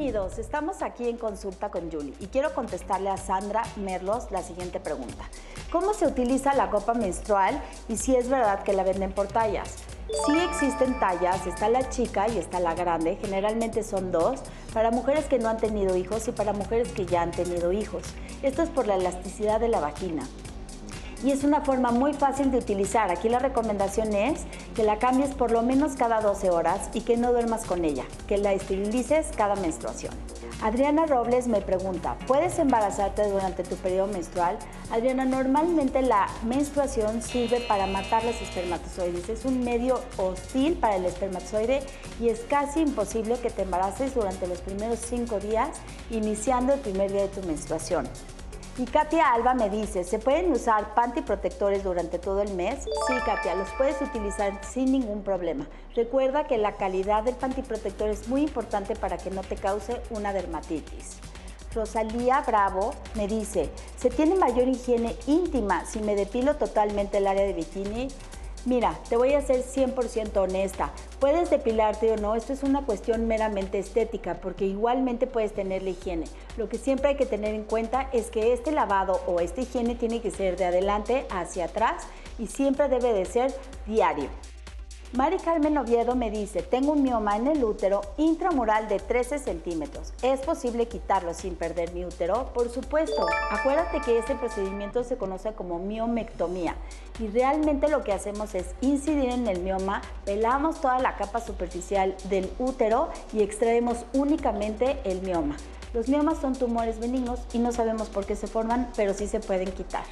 Bienvenidos, estamos aquí en consulta con Julie y quiero contestarle a Sandra Merlos la siguiente pregunta. ¿Cómo se utiliza la copa menstrual y si es verdad que la venden por tallas? Sí existen tallas, está la chica y está la grande, generalmente son dos, para mujeres que no han tenido hijos y para mujeres que ya han tenido hijos. Esto es por la elasticidad de la vagina y es una forma muy fácil de utilizar. Aquí la recomendación es que la cambies por lo menos cada 12 horas y que no duermas con ella, que la esterilices cada menstruación. Adriana Robles me pregunta, ¿puedes embarazarte durante tu periodo menstrual? Adriana, normalmente la menstruación sirve para matar los espermatozoides. Es un medio hostil para el espermatozoide y es casi imposible que te embaraces durante los primeros 5 días, iniciando el primer día de tu menstruación. Y Katia Alba me dice, ¿se pueden usar panty protectores durante todo el mes? Sí, Katia, los puedes utilizar sin ningún problema. Recuerda que la calidad del panty protector es muy importante para que no te cause una dermatitis. Rosalía Bravo me dice, ¿se tiene mayor higiene íntima si me depilo totalmente el área de bikini? Mira, te voy a ser 100% honesta. Puedes depilarte o no, esto es una cuestión meramente estética, porque igualmente puedes tener la higiene. Lo que siempre hay que tener en cuenta es que este lavado o esta higiene tiene que ser de adelante hacia atrás y siempre debe de ser diario. Mari Carmen Oviedo me dice, tengo un mioma en el útero intramural de 13 centímetros. ¿Es posible quitarlo sin perder mi útero? Por supuesto. Acuérdate que este procedimiento se conoce como miomectomía y realmente lo que hacemos es incidir en el mioma, pelamos toda la capa superficial del útero y extraemos únicamente el mioma. Los miomas son tumores benignos y no sabemos por qué se forman, pero sí se pueden quitar.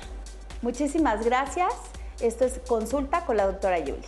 Muchísimas gracias. Esto es Consulta con la doctora Yuli.